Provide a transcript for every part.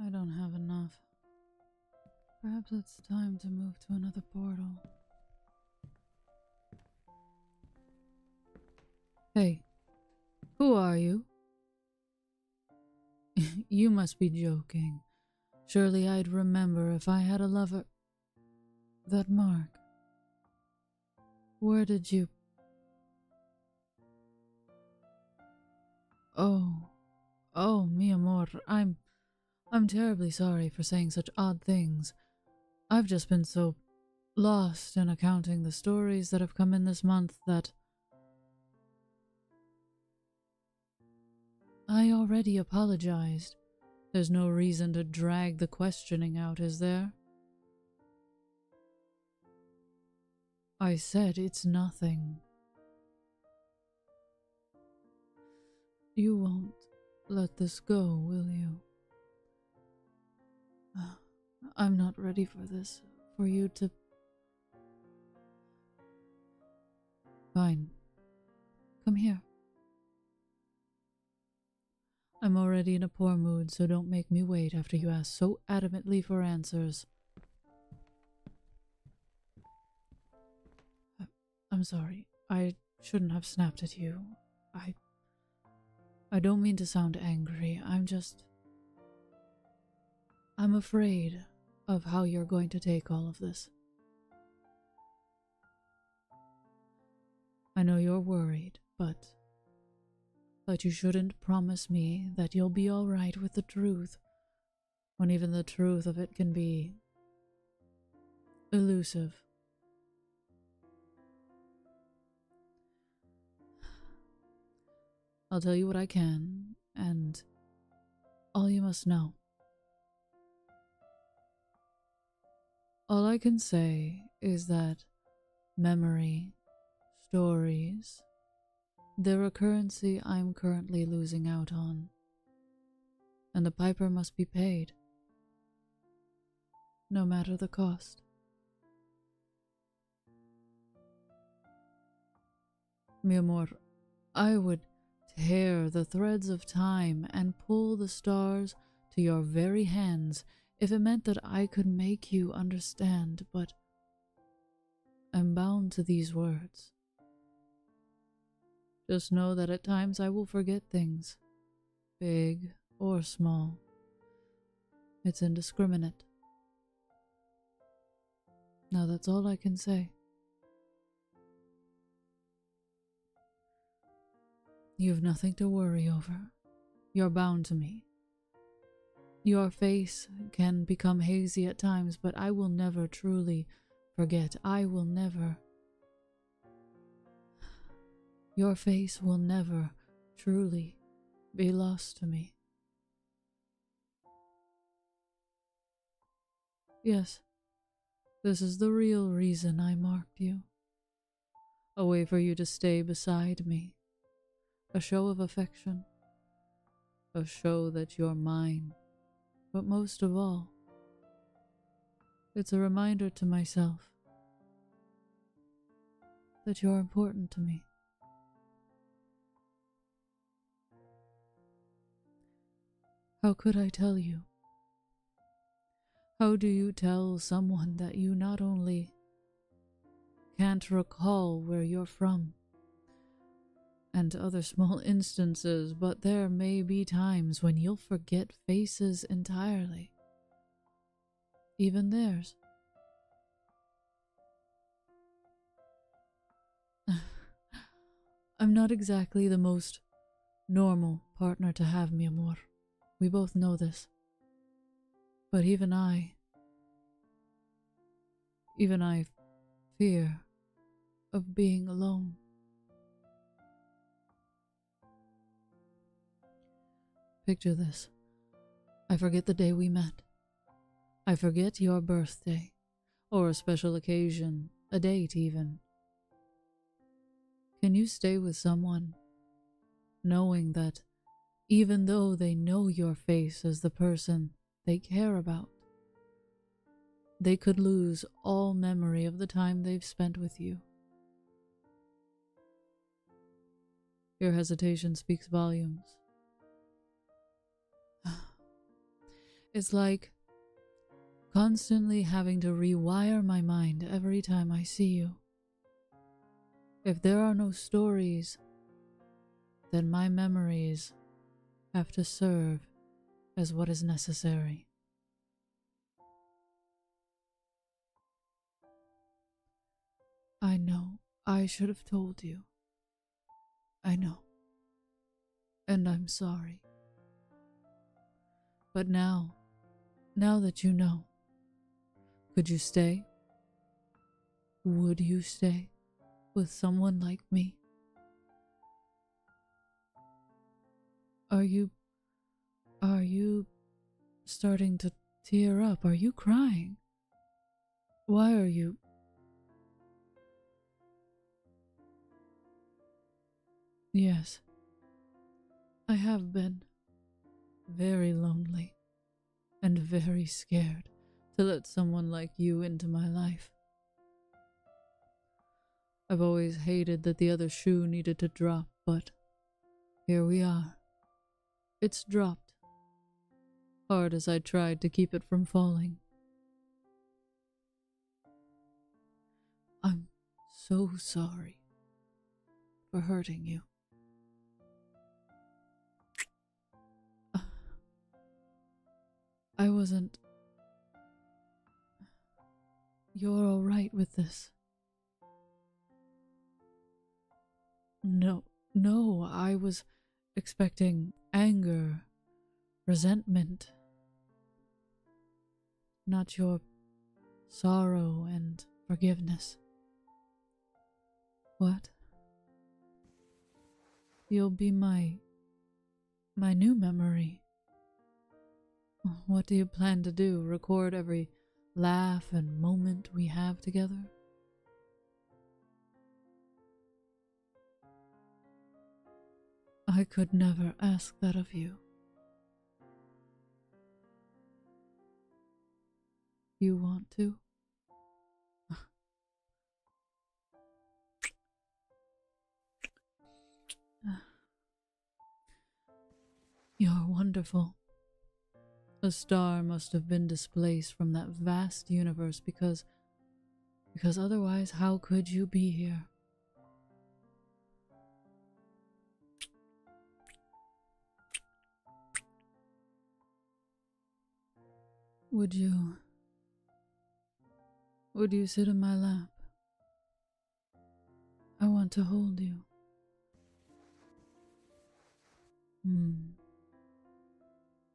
I don't have enough. Perhaps it's time to move to another portal. Hey, who are you? you must be joking. Surely I'd remember if I had a lover. That mark. Where did you. Oh. Oh, mi amor, I'm. I'm terribly sorry for saying such odd things. I've just been so lost in accounting the stories that have come in this month that. I already apologized. There's no reason to drag the questioning out, is there? I said it's nothing. You won't let this go, will you? I'm not ready for this, for you to. Fine. Come here. I'm already in a poor mood, so don't make me wait after you ask so adamantly for answers. Uh, I'm sorry. I shouldn't have snapped at you. I. I don't mean to sound angry. I'm just. I'm afraid of how you're going to take all of this. I know you're worried, but but you shouldn't promise me that you'll be alright with the truth, when even the truth of it can be elusive. I'll tell you what I can, and all you must know. All I can say is that memory, stories, they're a currency I'm currently losing out on, and the piper must be paid, no matter the cost. Mi amor, I would tear the threads of time and pull the stars to your very hands if it meant that I could make you understand, but I'm bound to these words. Just know that at times I will forget things, big or small. It's indiscriminate. Now that's all I can say. You've nothing to worry over. You're bound to me. Your face can become hazy at times, but I will never truly forget. I will never your face will never truly be lost to me. Yes, this is the real reason I marked you. A way for you to stay beside me. A show of affection. A show that you're mine. But most of all, it's a reminder to myself that you're important to me. How could I tell you? How do you tell someone that you not only can't recall where you're from and other small instances, but there may be times when you'll forget faces entirely, even theirs? I'm not exactly the most normal partner to have, mi amor. We both know this. But even I, even I fear of being alone. Picture this. I forget the day we met. I forget your birthday, or a special occasion, a date even. Can you stay with someone knowing that even though they know your face as the person they care about. They could lose all memory of the time they've spent with you. Your hesitation speaks volumes. It's like constantly having to rewire my mind every time I see you. If there are no stories, then my memories have to serve as what is necessary. I know I should have told you. I know. And I'm sorry. But now, now that you know, could you stay? Would you stay with someone like me? Are you. Are you starting to tear up? Are you crying? Why are you. Yes, I have been very lonely and very scared to let someone like you into my life. I've always hated that the other shoe needed to drop, but here we are. It's dropped, hard as I tried to keep it from falling. I'm so sorry for hurting you. I wasn't. You're alright with this. No, no, I was expecting anger, resentment, not your sorrow and forgiveness. What? You'll be my. my new memory. What do you plan to do? Record every laugh and moment we have together? I could never ask that of you. You want to? You're wonderful. A star must have been displaced from that vast universe because. because otherwise, how could you be here? Would you. Would you sit in my lap? I want to hold you. Hmm.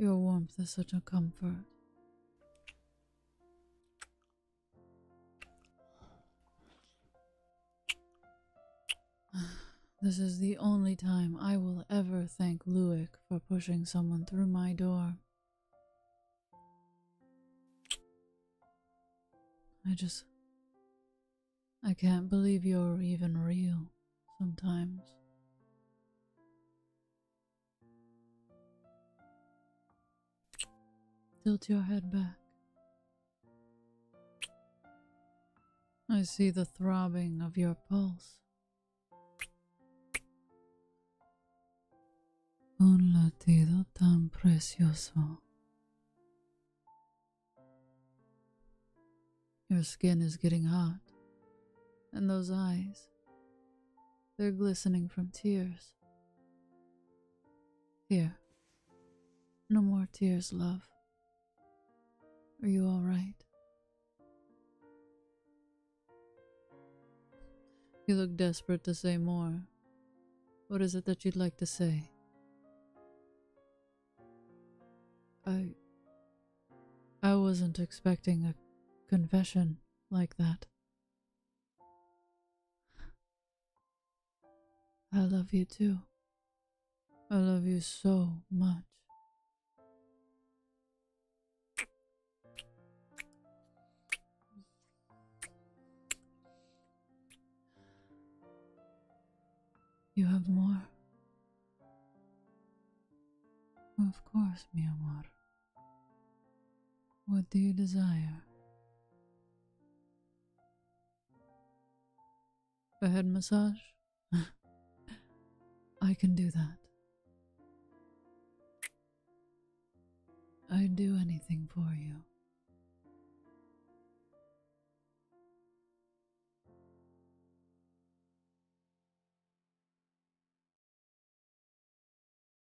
Your warmth is such a comfort. This is the only time I will ever thank Luik for pushing someone through my door. I just. I can't believe you're even real sometimes. Tilt your head back. I see the throbbing of your pulse. Un latido tan precioso. Your skin is getting hot, and those eyes, they're glistening from tears. Here, no more tears, love. Are you all right? You look desperate to say more. What is it that you'd like to say? I. I wasn't expecting a confession like that. I love you too. I love you so much. You have more? Of course, mi amor. What do you desire? A head massage? I can do that. I'd do anything for you.